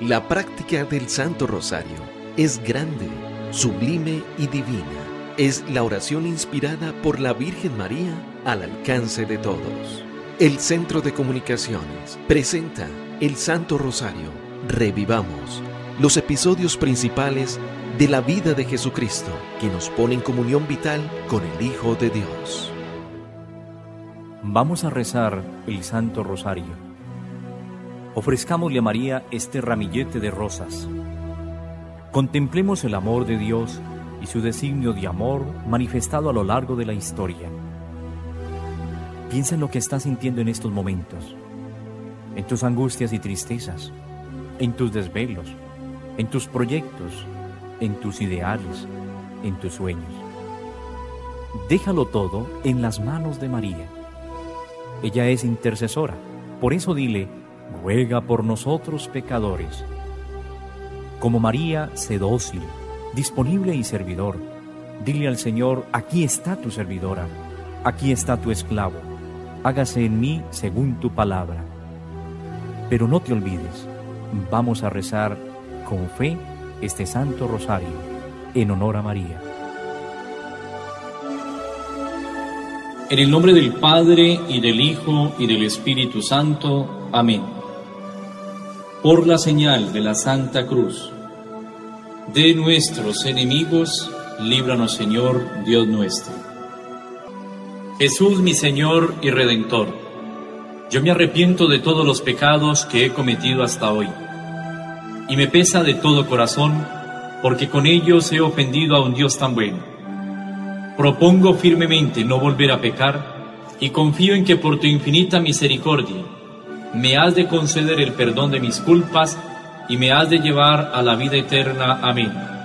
La práctica del Santo Rosario es grande, sublime y divina. Es la oración inspirada por la Virgen María al alcance de todos. El Centro de Comunicaciones presenta el Santo Rosario. Revivamos los episodios principales de la vida de Jesucristo que nos pone en comunión vital con el Hijo de Dios. Vamos a rezar el Santo Rosario. Ofrezcámosle a María este ramillete de rosas. Contemplemos el amor de Dios y su designio de amor manifestado a lo largo de la historia. Piensa en lo que estás sintiendo en estos momentos, en tus angustias y tristezas, en tus desvelos, en tus proyectos, en tus ideales, en tus sueños. Déjalo todo en las manos de María. Ella es intercesora, por eso dile, ruega por nosotros pecadores. Como María, sé dócil, disponible y servidor. Dile al Señor, aquí está tu servidora, aquí está tu esclavo, hágase en mí según tu palabra. Pero no te olvides, vamos a rezar con fe este Santo Rosario en honor a María. En el nombre del Padre y del Hijo y del Espíritu Santo. Amén. Por la señal de la Santa Cruz, de nuestros enemigos, líbranos Señor, Dios nuestro. Jesús mi Señor y Redentor, yo me arrepiento de todos los pecados que he cometido hasta hoy y me pesa de todo corazón, porque con ellos he ofendido a un Dios tan bueno. Propongo firmemente no volver a pecar y confío en que por tu infinita misericordia me has de conceder el perdón de mis culpas y me has de llevar a la vida eterna. Amén.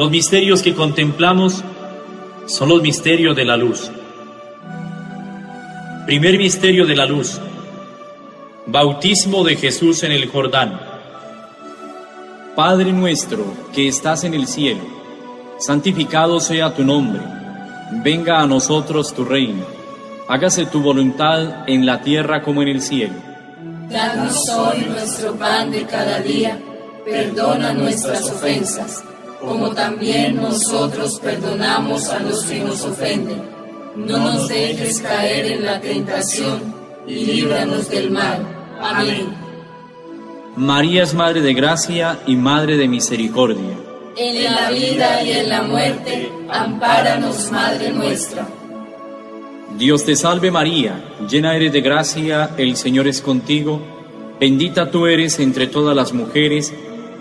Los misterios que contemplamos son los misterios de la luz. Primer misterio de la luz. Bautismo de Jesús en el Jordán. Padre nuestro que estás en el cielo, santificado sea tu nombre. Venga a nosotros tu reino. Hágase tu voluntad en la tierra como en el cielo. Danos hoy nuestro pan de cada día. Perdona nuestras ofensas como también nosotros perdonamos a los que nos ofenden. No nos dejes caer en la tentación y líbranos del mal. Amén. María es Madre de Gracia y Madre de Misericordia. En la vida y en la muerte, ampáranos, Madre nuestra. Dios te salve María, llena eres de gracia, el Señor es contigo, bendita tú eres entre todas las mujeres,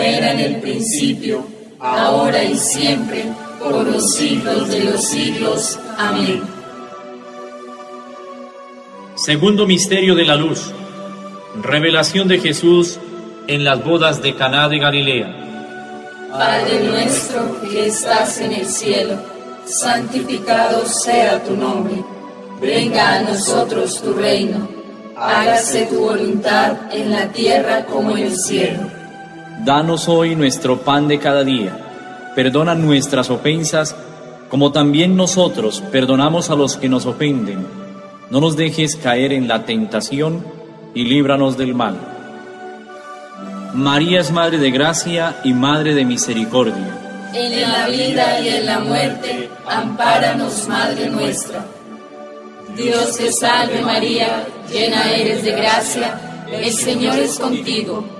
era en el principio, ahora y siempre, por los siglos de los siglos. Amén. Segundo misterio de la luz. Revelación de Jesús en las bodas de Caná de Galilea. Padre nuestro que estás en el cielo, santificado sea tu nombre. Venga a nosotros tu reino. Hágase tu voluntad en la tierra como en el cielo. Danos hoy nuestro pan de cada día. Perdona nuestras ofensas, como también nosotros perdonamos a los que nos ofenden. No nos dejes caer en la tentación y líbranos del mal. María es Madre de Gracia y Madre de Misericordia. En la vida y en la muerte, ampáranos, Madre nuestra. Dios te salve María, llena eres de gracia, el Señor es contigo.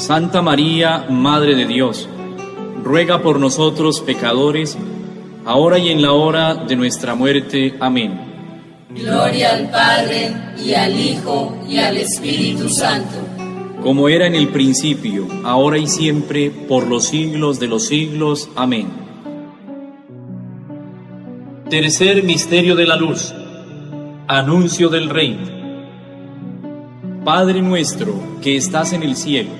Santa María, Madre de Dios, ruega por nosotros pecadores, ahora y en la hora de nuestra muerte. Amén. Gloria al Padre, y al Hijo, y al Espíritu Santo. Como era en el principio, ahora y siempre, por los siglos de los siglos. Amén. Tercer misterio de la luz. Anuncio del reino. Padre nuestro que estás en el cielo,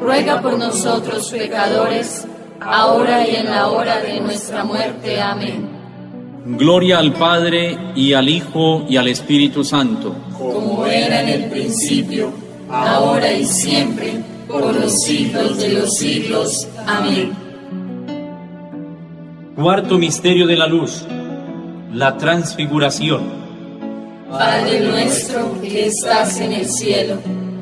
ruega por nosotros pecadores, ahora y en la hora de nuestra muerte. Amén. Gloria al Padre y al Hijo y al Espíritu Santo. Como era en el principio, ahora y siempre, por los siglos de los siglos. Amén. Cuarto misterio de la luz, la transfiguración. Padre nuestro que estás en el cielo,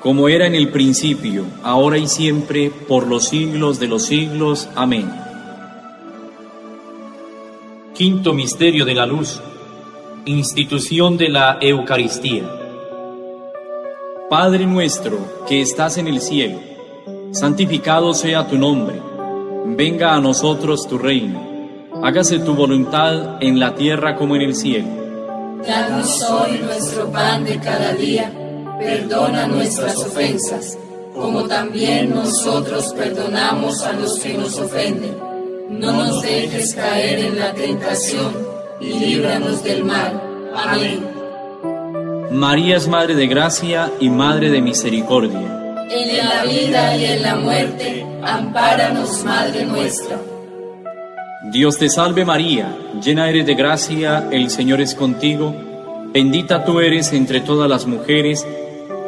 Como era en el principio, ahora y siempre, por los siglos de los siglos. Amén. Quinto Misterio de la Luz. Institución de la Eucaristía. Padre nuestro que estás en el cielo, santificado sea tu nombre. Venga a nosotros tu reino. Hágase tu voluntad en la tierra como en el cielo. Danos hoy nuestro pan de cada día. Perdona nuestras ofensas, como también nosotros perdonamos a los que nos ofenden. No nos dejes caer en la tentación y líbranos del mal. Amén. María es Madre de Gracia y Madre de Misericordia. En la vida y en la muerte, ampáranos, Madre nuestra. Dios te salve María, llena eres de gracia, el Señor es contigo, bendita tú eres entre todas las mujeres,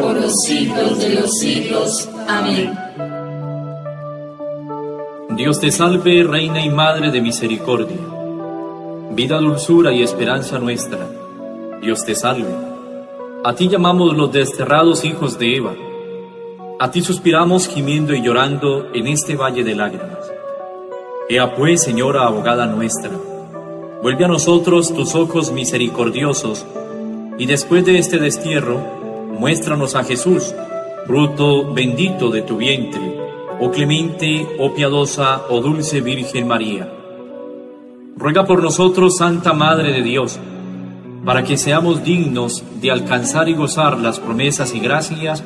por los siglos de los siglos. Amén. Dios te salve, Reina y Madre de Misericordia, vida, dulzura y esperanza nuestra. Dios te salve. A ti llamamos los desterrados hijos de Eva. A ti suspiramos gimiendo y llorando en este valle de lágrimas. Ea pues, Señora abogada nuestra, vuelve a nosotros tus ojos misericordiosos, y después de este destierro, muéstranos a Jesús, fruto bendito de tu vientre, oh clemente, oh piadosa, oh dulce Virgen María. Ruega por nosotros, Santa Madre de Dios, para que seamos dignos de alcanzar y gozar las promesas y gracias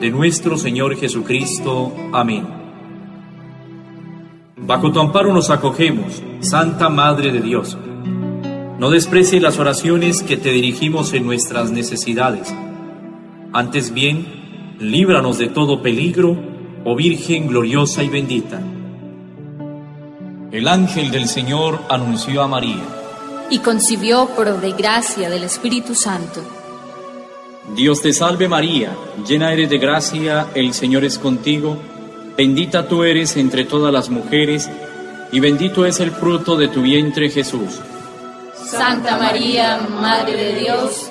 de nuestro Señor Jesucristo. Amén. Bajo tu amparo nos acogemos, Santa Madre de Dios. No desprecie las oraciones que te dirigimos en nuestras necesidades. Antes bien, líbranos de todo peligro, oh Virgen gloriosa y bendita. El ángel del Señor anunció a María y concibió por de gracia del Espíritu Santo. Dios te salve María, llena eres de gracia, el Señor es contigo, bendita tú eres entre todas las mujeres, y bendito es el fruto de tu vientre Jesús. Santa María, Madre de Dios,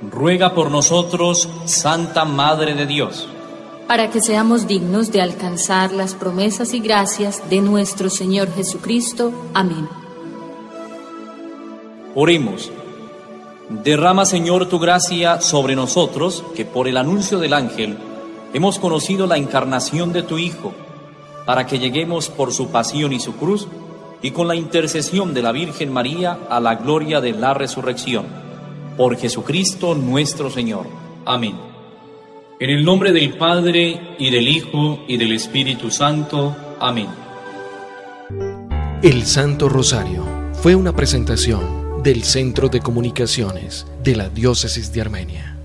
Ruega por nosotros, Santa Madre de Dios. Para que seamos dignos de alcanzar las promesas y gracias de nuestro Señor Jesucristo. Amén. Oremos. Derrama, Señor, tu gracia sobre nosotros, que por el anuncio del ángel hemos conocido la encarnación de tu Hijo, para que lleguemos por su pasión y su cruz, y con la intercesión de la Virgen María a la gloria de la resurrección. Por Jesucristo nuestro Señor. Amén. En el nombre del Padre, y del Hijo, y del Espíritu Santo. Amén. El Santo Rosario fue una presentación del Centro de Comunicaciones de la Diócesis de Armenia.